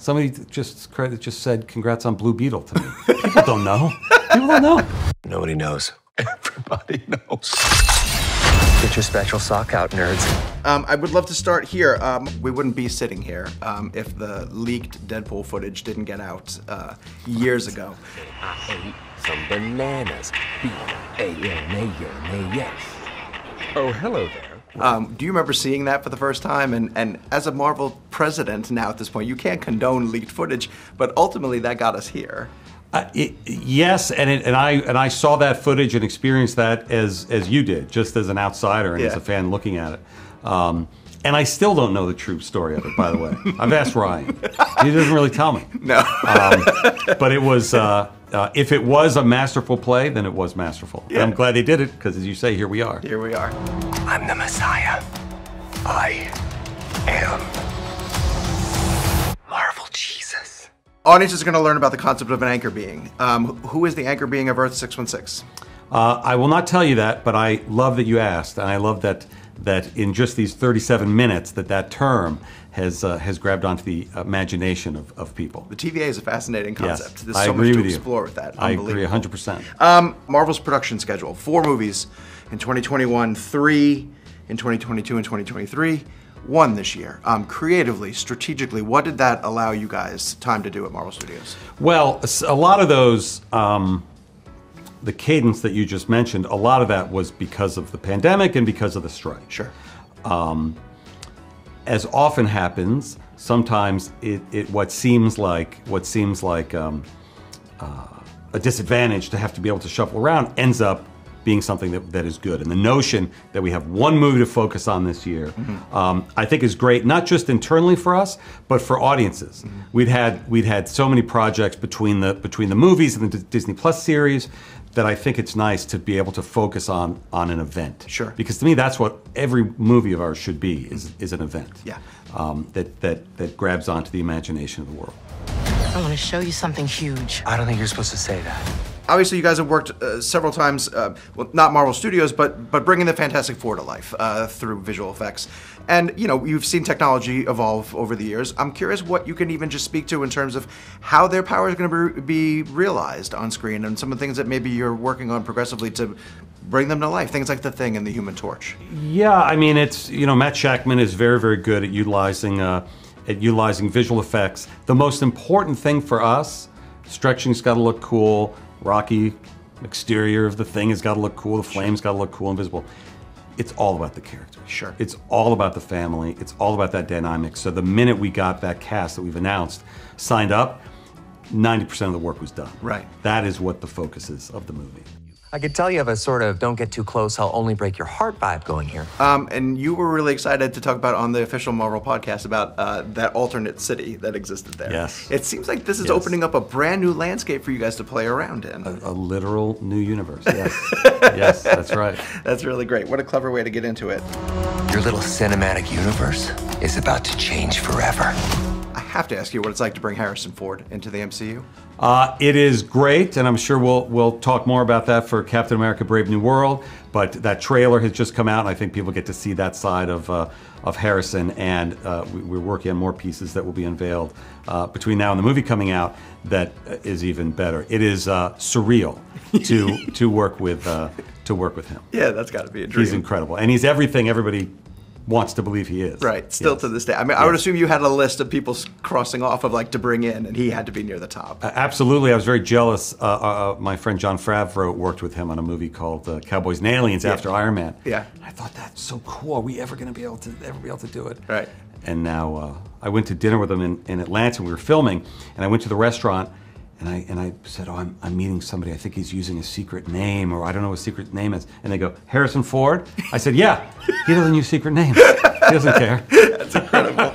Somebody just just said congrats on Blue Beetle to me. People don't know. People don't know. Nobody knows. Everybody knows. Get your special sock out, nerds. Um, I would love to start here. Um, we wouldn't be sitting here um, if the leaked Deadpool footage didn't get out uh, years ago. I ate some bananas. B-A-N-A-N-A-S. Oh, hello there. Um, do you remember seeing that for the first time? And, and as a Marvel president now at this point, you can't condone leaked footage, but ultimately that got us here. Uh, it, yes, and it, and I and I saw that footage and experienced that as as you did, just as an outsider and as a fan looking at it. Um, and I still don't know the true story of it. By the way, I've asked Ryan; he doesn't really tell me. No. Um, but it was uh, uh, if it was a masterful play, then it was masterful. And I'm glad they did it because, as you say, here we are. here we are. I'm the Messiah. I am Audiences are going to learn about the concept of an anchor being. Um, who is the anchor being of Earth 616? Uh, I will not tell you that, but I love that you asked, and I love that that in just these 37 minutes that that term has uh, has grabbed onto the imagination of, of people. The TVA is a fascinating concept. Yes, There's I so agree much to with you. explore with that. I agree Unbelievable. 100. percent Um, Marvel's production schedule: four movies in 2021, three in 2022 and 2023, one this year. Um, creatively, strategically, what did that allow you guys time to do at Marvel Studios? Well, a lot of those, um, the cadence that you just mentioned, a lot of that was because of the pandemic and because of the strike. Sure. as often happens, sometimes it, it what seems like what seems like um, uh, a disadvantage to have to be able to shuffle around ends up being something that, that is good. And the notion that we have one movie to focus on this year, um, I think is great, not just internally for us, but for audiences. We'd had we'd had so many projects between the between the movies and the D- Disney Plus series that I think it's nice to be able to focus on on an event. Sure. Because to me, that's what every movie of ours should be is, is an event. Yeah. Um, that, that, that grabs onto the imagination of the world. I want to show you something huge. I don't think you're supposed to say that. Obviously, you guys have worked uh, several times, uh, well, not Marvel Studios, but but bringing the Fantastic Four to life uh, through visual effects. And you know, you've seen technology evolve over the years. I'm curious what you can even just speak to in terms of how their power is going to be realized on screen, and some of the things that maybe you're working on progressively to bring them to life. Things like the Thing and the Human Torch. Yeah, I mean, it's you know Matt Shakman is very very good at utilizing uh, at utilizing visual effects. The most important thing for us, stretching's got to look cool. Rocky exterior of the thing has got to look cool. The flames got to look cool and visible. It's all about the character. Sure. It's all about the family. It's all about that dynamic. So the minute we got that cast that we've announced signed up, 90% of the work was done. Right. That is what the focus is of the movie. I could tell you have a sort of don't get too close, I'll only break your heart vibe going here. Um, and you were really excited to talk about on the official Marvel podcast about uh, that alternate city that existed there. Yes. It seems like this is Yes. opening up a brand new landscape for you guys to play around in. A literal new universe. Yes. yes, that's right. That's really great. What a clever way to get into it. Your little cinematic universe is about to change forever. Have to ask you what it's like to bring Harrison Ford into the MCU. Uh, it is great, and I'm sure we'll we'll talk more about that for Captain America: Brave New World. But that trailer has just come out, and I think people get to see that side of uh, of Harrison. And uh, we, we're working on more pieces that will be unveiled uh, between now and the movie coming out. That uh, even better. It is uh, surreal to to work with uh, to work with him. Yeah, that's got to be a dream. He's incredible, and he's everything everybody wants to believe he is. Right, still Yes. to this day. I mean, I would assume you had a list of people crossing off of like to bring in, and he had to be near the top. Absolutely, I was very jealous. Uh, uh, uh, my friend Jon Favreau worked with him on a movie called uh, Cowboys and Aliens after Iron Man. Yeah. I thought that's so cool. Are we ever going to be able to ever be able to do it? Right. And now uh, I went to dinner with him in, in Atlanta. We were filming, and I went to the restaurant, and I and I said, "Oh, I'm, I'm meeting somebody. I think he's using a secret name, or I don't know what his secret name is." And they go, "Harrison Ford." I said, "Yeah, he doesn't use secret names. He doesn't care." That's incredible.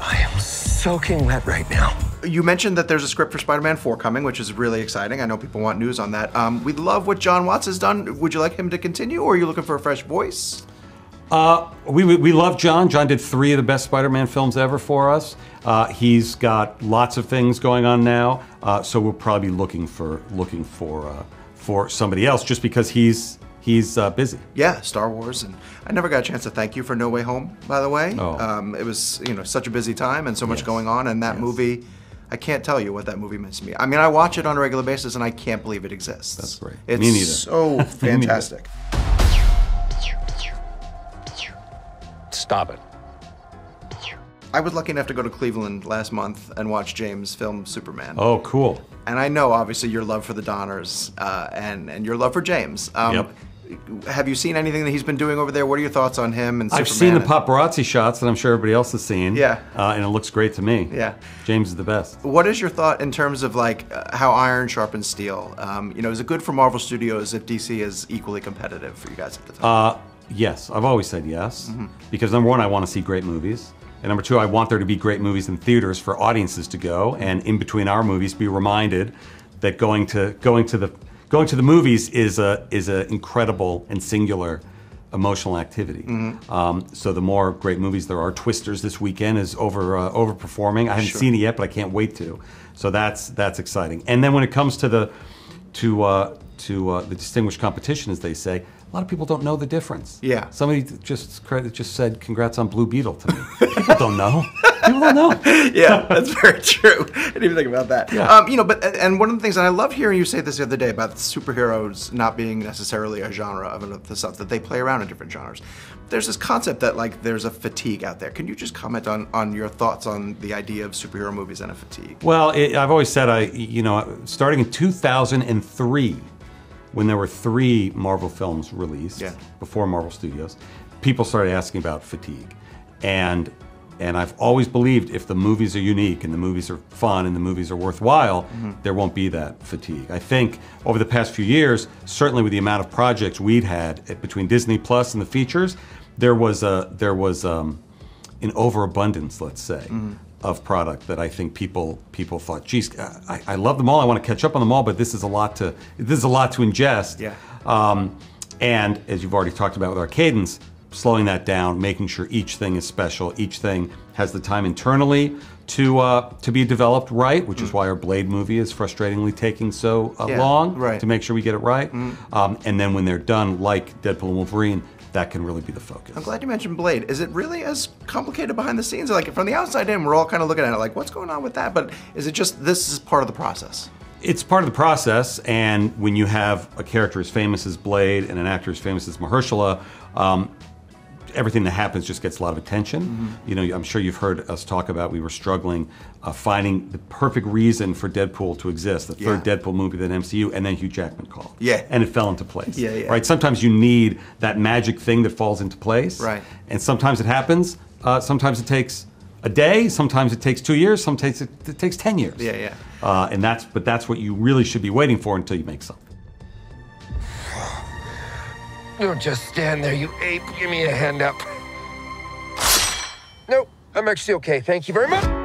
I am soaking wet right now. You mentioned that there's a script for Spider-Man 4 coming, which is really exciting. I know people want news on that. Um, we love what Jon Watts has done. Would you like him to continue, or are you looking for a fresh voice? Uh, we, we, we love Jon. Jon did three of the best Spider-Man films ever for us. Uh, he's got lots of things going on now, uh, so we'll probably be looking for looking for uh, for somebody else, just because he's he's uh, busy. Yeah, Star Wars, and I never got a chance to thank you for No Way Home. By the way, Oh. um, it was you know such a busy time and so much Yes. going on, and that Yes. movie I can't tell you what that movie means to me. I mean, I watch it on a regular basis, and I can't believe it exists. That's great. It's Me neither. so fantastic. Stop it. I was lucky enough to go to Cleveland last month and watch James film Superman. Oh, cool. And I know, obviously, your love for the Donners uh, and and your love for James. Um, Yep. Have you seen anything that he's been doing over there? What are your thoughts on him and I've Superman seen the and- paparazzi shots that I'm sure everybody else has seen. Yeah. Uh, and it looks great to me. Yeah. James is the best. What is your thought in terms of like uh, how iron sharpens steel? Um, you know, is it good for Marvel Studios if DC is equally competitive for you guys at the time? Uh, yes, I've always said yes. Mm-hmm. Because number one, I want to see great movies. And number two, I want there to be great movies in theaters for audiences to go, and in between our movies, be reminded that going to going to the going to the movies is a is an incredible and singular emotional activity. Mm-hmm. Um, so the more great movies there are, Twisters this weekend is over uh, overperforming. I haven't seen it yet, but I can't wait to. So that's that's exciting. And then when it comes to the to uh, to uh, the distinguished competition, as they say, lot of people don't know the difference. Yeah. Somebody just just said congrats on Blue Beetle to me. people don't know. People don't know. yeah, that's very true. I didn't even think about that. Yeah. Um, you know, but and one of the things, and I love hearing you say this the other day about superheroes not being necessarily a genre of the stuff that they play around in different genres. There's this concept that like there's a fatigue out there. Can you just comment on on your thoughts on the idea of superhero movies and a fatigue? Well, it, I've always said I, you know, starting in 2003, when there were three Marvel films released Yeah. before Marvel Studios, people started asking about fatigue, and and I've always believed if the movies are unique and the movies are fun and the movies are worthwhile, there won't be that fatigue. I think over the past few years, certainly with the amount of projects we'd had between Disney Plus and the features, there was a there was um, an overabundance, let's say, of product that I think people people thought, geez, I, I love them all. I want to catch up on them all, but this is a lot to this is a lot to ingest. Yeah. Um, and as you've already talked about with our cadence, slowing that down, making sure each thing is special, each thing has the time internally to uh, to be developed right, which is why our Blade movie is frustratingly taking so uh, Yeah, long right. to make sure we get it right. Um, and then when they're done, like Deadpool and Wolverine, that can really be the focus. I'm glad you mentioned Blade. Is it really as complicated behind the scenes? Like from the outside in, we're all kind of looking at it like, what's going on with that? But is it just this is part of the process? It's part of the process, and when you have a character as famous as Blade and an actor as famous as Mahershala, um, everything that happens just gets a lot of attention. Mm-hmm. You know, I'm sure you've heard us talk about we were struggling uh, finding the perfect reason for Deadpool to exist, the third Deadpool movie that MCU, and then Hugh Jackman called. Yeah. and it fell into place. Yeah, yeah. Right. Sometimes you need that magic thing that falls into place. Right. And sometimes it happens. Uh, sometimes it takes a day. Sometimes it takes two years. Sometimes it, it takes ten years. Yeah, yeah. Uh, and that's but that's what you really should be waiting for until you make something. Don't just stand there, you ape. Give me a hand up. Nope, I'm actually okay. Thank you very much.